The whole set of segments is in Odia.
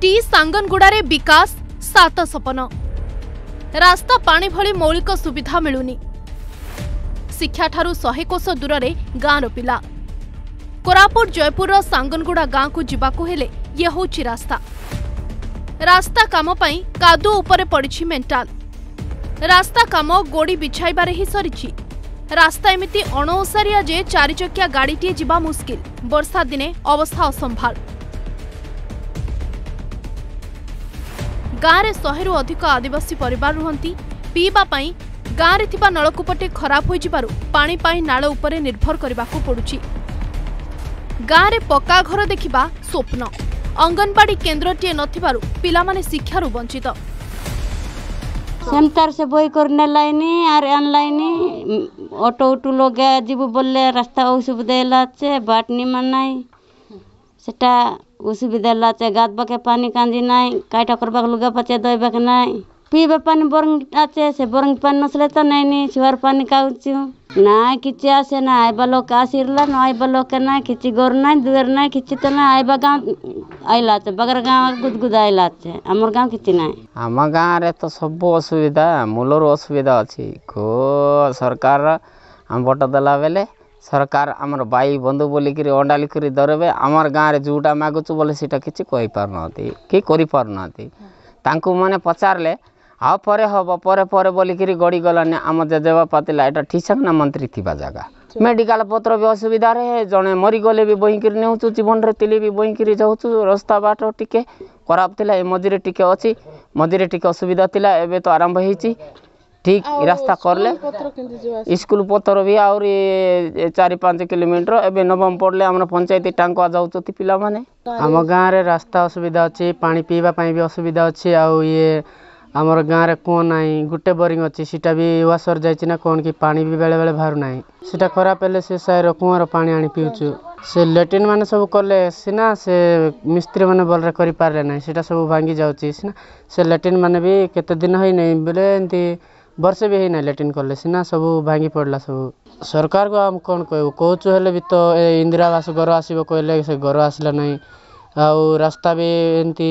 ଟି ସାଙ୍ଗନଗୁଡାରେ ବିକାଶ ସାତ ସପନ ରାସ୍ତା ପାଣି ଭଳି ମୌଳିକ ସୁବିଧା ମିଳୁନି ଶିକ୍ଷାଠାରୁ ଶହେ କୋଶ ଦୂରରେ ଗାଁର ପିଲା କୋରାପୁଟ ଜୟପୁରର ସାଙ୍ଗନଗୁଡା ଗାଁକୁ ଯିବାକୁ ହେଲେ ଇଏ ହେଉଛି ରାସ୍ତା ରାସ୍ତା କାମ ପାଇଁ କାଦୁଅ ଉପରେ ପଡ଼ିଛି ମେଣ୍ଟାଲ ରାସ୍ତା କାମ ଗୋଡ଼ି ବିଛାଇବାରେ ହିଁ ସରିଛି ରାସ୍ତା ଏମିତି ଅଣଓସାରିଆ ଯେ ଚାରିଚକିଆ ଗାଡ଼ିଟିଏ ଯିବା ମୁସ୍କିଲ ବର୍ଷା ଦିନେ ଅବସ୍ଥା ଅସମ୍ଭାଳ ଗାଁରେ ଶହେରୁ ଅଧିକ ଆଦିବାସୀ ପରିବାର ରୁହନ୍ତି। ପିଇବା ପାଇଁ ଗାଁରେ ଥିବା ନଳକୂପଟି ଖରାପ ହୋଇଯିବାରୁ ପାଣି ପାଇଁ ନାଳ ଉପରେ ନିର୍ଭର କରିବାକୁ ପଡ଼ୁଛି। ଗାଁରେ ପକ୍କା ଘର ଦେଖିବା ସ୍ୱପ୍ନ। ଅଙ୍ଗନବାଡ଼ି କେନ୍ଦ୍ରଟିଏ ନଥିବାରୁ ପିଲାମାନେ ଶିକ୍ଷାରୁ ବଞ୍ଚିତ। ସେମତାର ସେ ବହି କରି ନେଲାଇନି ଆର ଆଣିଲାଇନି ଅଟୋ ଉଟୁ ଲଗା ଯିବୁ ବୋଲେ ରାସ୍ତା ଅସୁବିଧା ହେଲା ଯେ ବାଟ ନିମା ନାଇଁ ସେଟା असुविधा गान्ने कन्जि नै काइट लुगा पचे दबाक नै पिरिङ आइन छु पानी नै कि नै आइबा लोक आसिनु नै नै गुना आइबा गाऊ आइला बगर गाँउ गुद गुद आइला गाँउ आम गाँ र सब असुविधा मूल र असुविधा खु सर ସରକାର ଆମର ବାଇ ବନ୍ଧୁ ବୋଲିକିରି ଅଣ୍ଡାଲି କରି ଧରିବେ ଆମର ଗାଁରେ ଯେଉଁଟା ମାଗୁଛୁ ବୋଲେ ସେଇଟା କିଛି କହିପାରୁନାହାନ୍ତି କି କରିପାରୁନାହାନ୍ତି। ତାଙ୍କୁ ମାନେ ପଚାରିଲେ ଆଉ ପରେ ହେବ ପରେ ପରେ ବୋଲିକିରି ଗଡ଼ି ଗଲାନି ଆମ ଜେଜେବାପା ଥିଲା ଏଇଟା ଠିସାଙ୍ଗନା ମନ୍ତ୍ରୀ ଥିବା ଜାଗା? ମେଡ଼ିକାଲ ପତ୍ର ବି ଅସୁବିଧାରେ ଜଣେ ମରିଗଲେ ବି ବହିକିରି ନେଉଛୁ ଜୀବନରେ ଥିଲେ ବି ବହିକିରି ଯାଉଛୁ ରାସ୍ତା ବାଟ ଟିକେ ଖରାପ ଥିଲା ଏ ମଝିରେ ଟିକେ ଅଛି ମଝିରେ ଟିକେ ଅସୁବିଧା ଥିଲା ଏବେ ତ ଆରମ୍ଭ ହେଇଛି। ଠିକ୍ ରାସ୍ତା କରଲେ ସ୍କୁଲ ପତ୍ର ବି ଆହୁରି ଏ ଚାରି ପାଞ୍ଚ କିଲୋମିଟର ଏବେ ନବମ ପଡ଼ିଲେ ଆମର ପଞ୍ଚାୟତ ଟାଙ୍କୁଆ ଯାଉଛନ୍ତି ପିଲାମାନେ ଆମ ଗାଁରେ ରାସ୍ତା ଅସୁବିଧା ଅଛି ପାଣି ପିଇବା ପାଇଁ ବି ଅସୁବିଧା ଅଛି ଆଉ ଇଏ ଆମର ଗାଁରେ କୂଅ ନାହିଁ ଗୋଟେ ବୋରିଂ ଅଛି ସେଇଟା ବି ୱାସର ଯାଇଛି ନା କ'ଣ କି ପାଣି ବି ବେଳେବେଳେ ବାହାରୁନାହିଁ ସେଇଟା ଖରାପ ହେଲେ ସେ ସାଇର କୂଅର ପାଣି ଆଣି ପିଉଛୁ। ସେ ଲେଟ୍ରିନ୍ ମାନେ ସବୁ କଲେ ସିନା ସେ ମିସ୍ତ୍ରୀ ମାନେ ଭଲରେ କରିପାରିଲେ ନାହିଁ ସେଇଟା ସବୁ ଭାଙ୍ଗି ଯାଉଛି ସିନା। ସେ ଲେଟ୍ରିନ୍ ମାନେ ବି କେତେ ଦିନ ହେଇନାହିଁ ବୋଲେ ଏମିତି ବର୍ଷେ ବି ହେଇନାହିଁ ଲେଟ୍ରିନ୍ କଲେ ସିନା ସବୁ ଭାଙ୍ଗି ପଡ଼ିଲା ସବୁ ସରକାରକୁ ଆମେ କ'ଣ କହିବୁ କହୁଛୁ ହେଲେ ବି ତ ଏ ଇନ୍ଦିରା ଆବାସ ଘର ଆସିବ କହିଲେ ସେ ଘର ଆସିଲା ନାହିଁ ଆଉ ରାସ୍ତା ବି ଏମିତି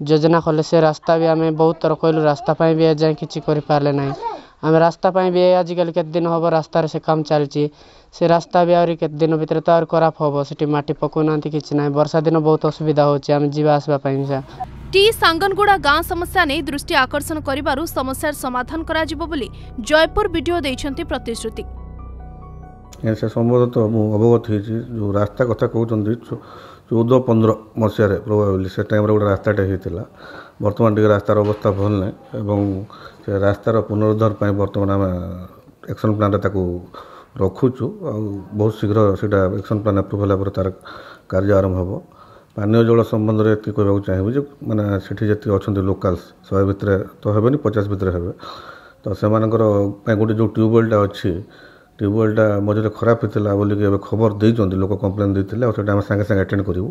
ଯୋଜନା କଲେ ସେ ରାସ୍ତା ବି ଆମେ ବହୁତ ଥର କହିଲୁ ରାସ୍ତା ପାଇଁ ବି ଏଯାଏଁ କିଛି କରିପାରିଲେ ନାହିଁ ଆମେ ରାସ୍ତା ପାଇଁ ବି ଆଜିକାଲି କେତେ ଦିନ ହେବ ରାସ୍ତାରେ ସେ କାମ ଚାଲିଛି ସେ ରାସ୍ତା ବି ଆହୁରି କେତେ ଦିନ ଭିତରେ ତ ଆହୁରି ଖରାପ ହେବ ସେଠି ମାଟି ପକାଉନାହାନ୍ତି କିଛି ନାହିଁ ବର୍ଷା ଦିନ ବହୁତ ଅସୁବିଧା ହେଉଛି ଆମେ ଯିବା ଆସିବା ପାଇଁ ଟି ସାଙ୍ଗନଗୁଡା ଗାଁ ସମସ୍ୟା ନେଇ ଦୃଷ୍ଟି ଆକର୍ଷଣ କରିବାରୁ ସମସ୍ୟାର ସମାଧାନ କରାଯିବ ବୋଲି ଜୟପୁର ବିଡିଓ ଦେଇଛନ୍ତି ପ୍ରତିଶ୍ରୁତି। ସେ ସମ୍ଭବତଃ ମୁଁ ଅବଗତ ହେଇଛି ଯେଉଁ ରାସ୍ତା କଥା କହୁଛନ୍ତି ଚଉଦ ପନ୍ଦର ମସିହାରେ ପ୍ରୋବାବିଲି ସେ ଟାଇମ୍ରେ ଗୋଟେ ରାସ୍ତାଟେ ହେଇଥିଲା। ବର୍ତ୍ତମାନ ଟିକେ ରାସ୍ତାର ଅବସ୍ଥା ଭଲ ନାହିଁ ଏବଂ ସେ ରାସ୍ତାର ପୁନରୁଦ୍ଧାର ପାଇଁ ବର୍ତ୍ତମାନ ଆମେ ଏକ୍ସନ୍ ପ୍ଲାନ୍ରେ ତାକୁ ରଖୁଛୁ। ଆଉ ବହୁତ ଶୀଘ୍ର ସେଇଟା ଏକ୍ସନ୍ ପ୍ଲାନ୍ ଆପ୍ରୁଭ୍ ହେଲା ପରେ ତା'ର କାର୍ଯ୍ୟ ଆରମ୍ଭ ହେବ। ପାନୀୟ ଜଳ ସମ୍ବନ୍ଧରେ ଏତିକି କହିବାକୁ ଚାହିଁବି ଯେ ମାନେ ସେଠି ଯେତିକି ଅଛନ୍ତି ଲୋକାଲ୍ସ ଶହେ ଭିତରେ ତ ହେବେନି ପଚାଶ ଭିତରେ ହେବେ ତ ସେମାନଙ୍କର ପାଇଁ ଗୋଟେ ଯେଉଁ ଟ୍ୟୁବୱେଲ୍ଟା ଅଛି ଟ୍ୟୁବୱେଲ୍ଟା ମଝିରେ ଖରାପ ହେଇଥିଲା ବୋଲିକି ଏବେ ଖବର ଦେଇଛନ୍ତି ଲୋକ କମ୍ପ୍ଲେନ୍ ଦେଇଥିଲେ ଆଉ ସେଇଟା ଆମେ ସାଙ୍ଗେ ସାଙ୍ଗେ ଆଟେଣ୍ଡ କରିବୁ।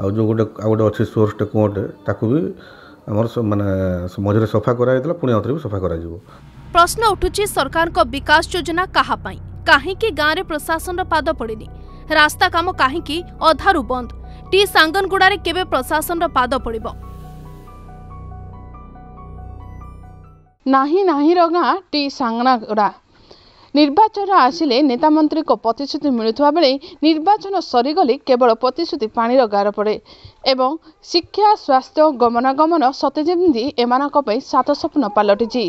ଆଉ ଯେଉଁ ଗୋଟେ ଆଉ ଗୋଟେ ଅଛି ସୋର୍ସଟେ କୂଅଟେ ତାକୁ ବି ଆମର ସ- ମାନେ ମଝିରେ ସଫା କରାଯାଇଥିଲା ପୁଣି ଆଉଥରେ ବି ସଫା କରାଯିବ। ପ୍ରଶ୍ନ ଉଠୁଛି ସରକାରଙ୍କ ବିକାଶ ଯୋଜନା କାହା ପାଇଁ? କାହିଁକି ଗାଁରେ ପ୍ରଶାସନର ପାଦ ପଡ଼ିନି? ରାସ୍ତା କାମ କାହିଁକି? ଅଧାରୁ ବନ୍ଦ। ଟି ସାଙ୍ଗନଗୁଡାରେ କେବେ ପ୍ରଶାସନର ପାଦ ପଡ଼ିବ ନାହିଁ ନାହିଁର ଗାଁ ଟି ସାଙ୍ଗନାଗୁଡ଼ା ନିର୍ବାଚନ ଆସିଲେ ନେତା ମନ୍ତ୍ରୀଙ୍କ ପ୍ରତିଶ୍ରୁତି ମିଳୁଥିବା ବେଳେ ନିର୍ବାଚନ ସରିଗଲେ କେବଳ ପ୍ରତିଶ୍ରୁତି ପାଣିର ଗାର ପଡ଼େ। ଏବଂ ଶିକ୍ଷା ସ୍ୱାସ୍ଥ୍ୟ ଗମନାଗମନ ସତେ ଯେମିତି ଏମାନଙ୍କ ପାଇଁ ସାତ ସ୍ୱପ୍ନ ପାଲଟିଛି।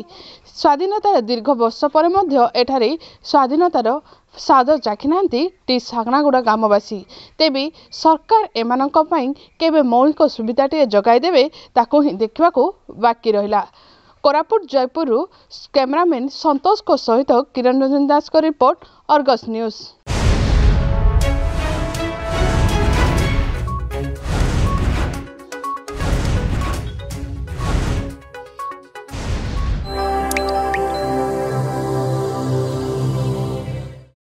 ସ୍ୱାଧୀନତାର ଦୀର୍ଘ ବର୍ଷ ପରେ ମଧ୍ୟ ଏଠାରେ ସ୍ୱାଧୀନତାର ସ୍ୱାଦ ଚାଖିନାହାନ୍ତି ଟି ସାଗଣାଗୁଡ଼ା ଗ୍ରାମବାସୀ। ତେବେ ସରକାର ଏମାନଙ୍କ ପାଇଁ କେବେ ମୌଳିକ ସୁବିଧାଟିଏ ଯୋଗାଇ ଦେବେ ତାକୁ ହିଁ ଦେଖିବାକୁ ବାକି ରହିଲା। କୋରାପୁଟ ଜୟପୁରରୁ କ୍ୟାମେରାମ୍ୟାନ୍ ସନ୍ତୋଷଙ୍କ ସହିତ କିରଣ ରଞ୍ଜନ ଦାସଙ୍କ ରିପୋର୍ଟ ଅର୍ଗସ୍ ନ୍ୟୁଜ୍।